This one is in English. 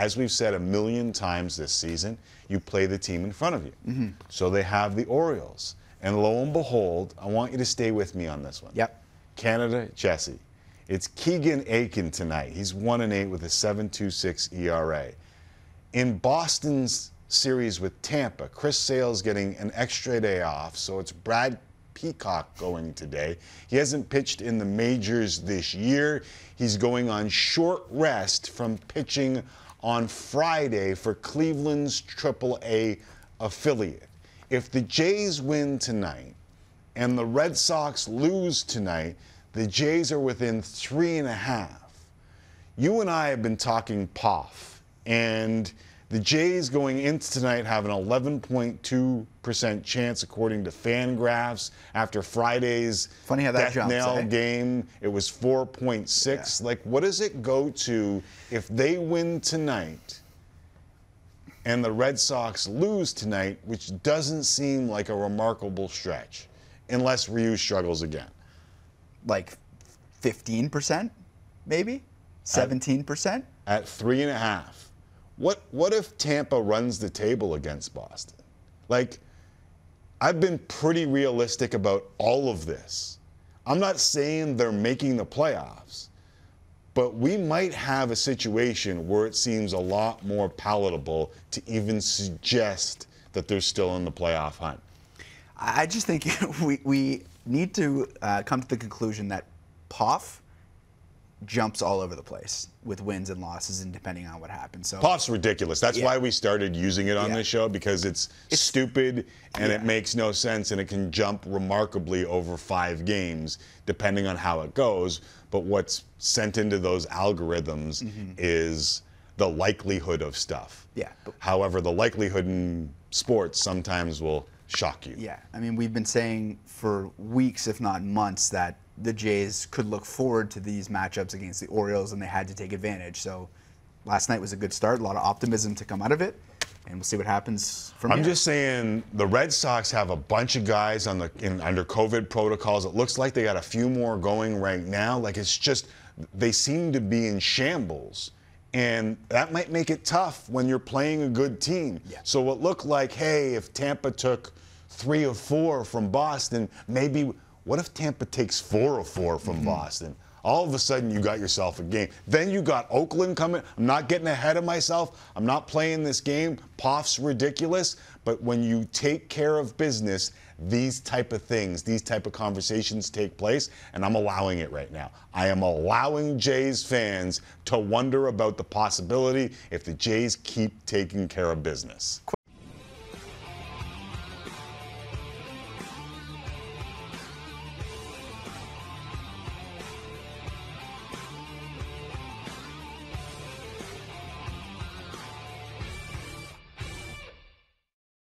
as we've said a million times this season, you play the team in front of you. Mm-hmm. So they have the Orioles. And lo and behold, I want you to stay with me on this one. Yep. Canada, Jesse. It's Keegan Akin tonight. He's 1 and 8 with a 7.26 ERA. In Boston's series with Tampa, Chris Sale's getting an extra day off, so it's Brad Peacock going today. He hasn't pitched in the majors this year. He's going on short rest from pitching on Friday for Cleveland's AAA affiliate. If the Jays win tonight and the Red Sox lose tonight, the Jays are within three and a half. You and I have been talking POF, and the Jays going into tonight have an 11.2% chance, according to Fangraphs. After Friday's Funny how that death jumps, nail eh? game, it was 4.6. Yeah. Like, what does it go to if they win tonight and the Red Sox lose tonight, which doesn't seem like a remarkable stretch, unless Ryu struggles again? Like 15%, maybe? 17%? at three and a half. What what if Tampa runs the table against Boston? Like, I've been pretty realistic about all of this. I'm not saying they're making the playoffs, but we might have a situation where it seems a lot more palatable to even suggest that they're still in the playoff hunt. I just think we, we need to uh, come to the conclusion that POF jumps all over the place with wins and losses and depending on what happens. So Puff's ridiculous. That's Yeah. why we started using it on Yeah. this show because it's, stupid and it makes no sense and it can jump remarkably over five games depending on how it goes. But what's sent into those algorithms mm-hmm. is the likelihood of stuff. Yeah, However, the likelihood in sports sometimes will shock you. Yeah, I mean, we've been saying for weeks, if not months, that the Jays could look forward to these matchups against the Orioles, and they had to take advantage. So last night was a good start, a lot of optimism to come out of it, and we'll see what happens from I'm here. just saying the Red Sox have a bunch of guys on the in, under COVID protocols. It looks like they got a few more going right now. Like it's just they seem to be in shambles. And that might make it tough when you're playing a good team. Yeah. So it looked like, hey, if Tampa took three or four from Boston, maybe what if Tampa takes four or four from mm-hmm. Boston? All of a sudden, you got yourself a game. Then you got Oakland coming. I'm not getting ahead of myself. I'm not playing this game. Poff's ridiculous. But when you take care of business, these type of things, these type of conversations take place, and I'm allowing it right now. I am allowing Jays fans to wonder about the possibility if the Jays keep taking care of business.